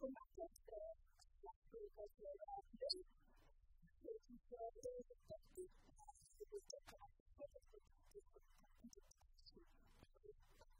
con la gente la gente que la gente que si se ve de parte se puede estar con la gente que se puede estar con la gente que se puede estar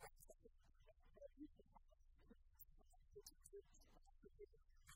Thank you.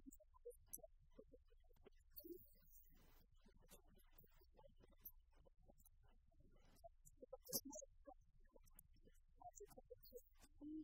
Thank you.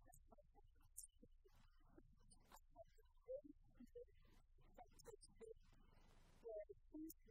please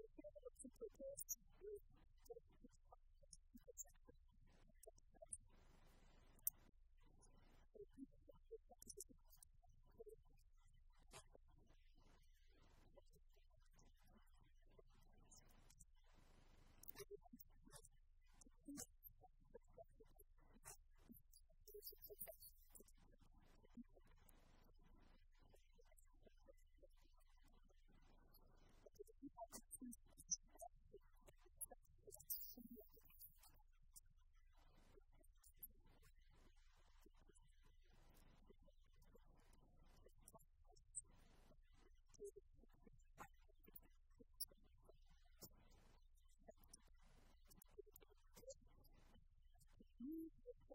Thank you.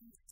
Jesus.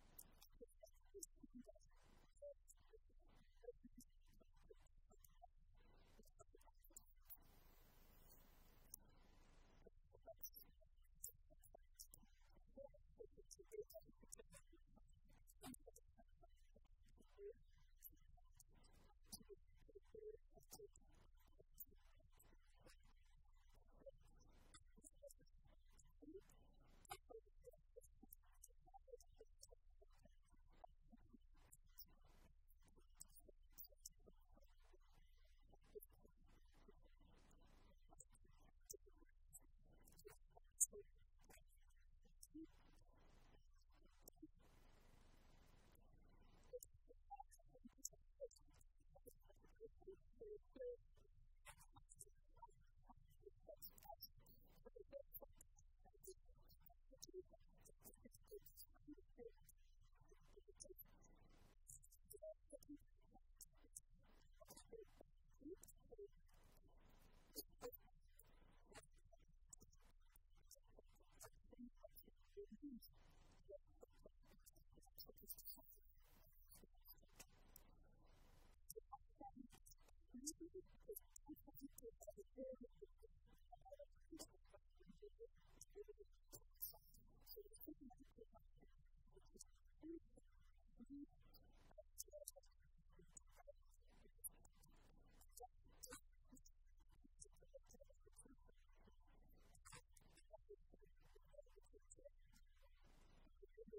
Thank you.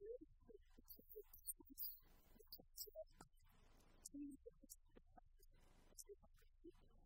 Thank you.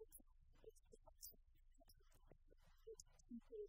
Thank you.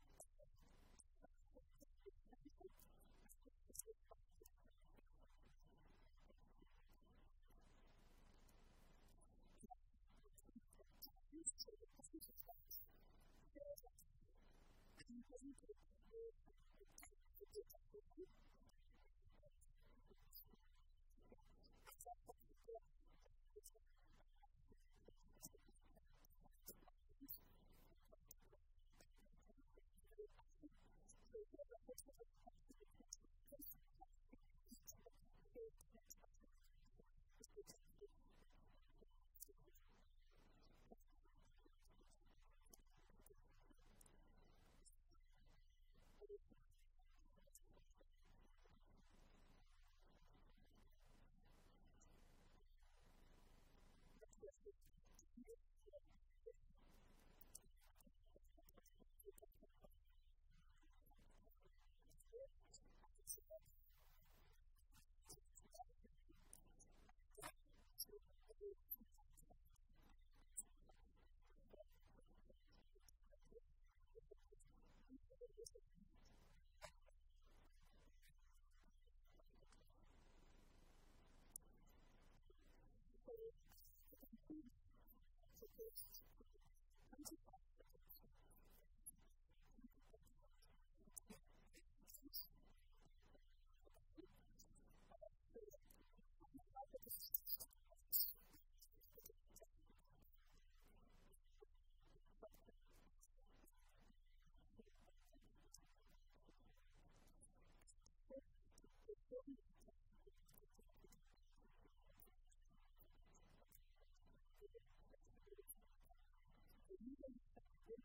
Thank you.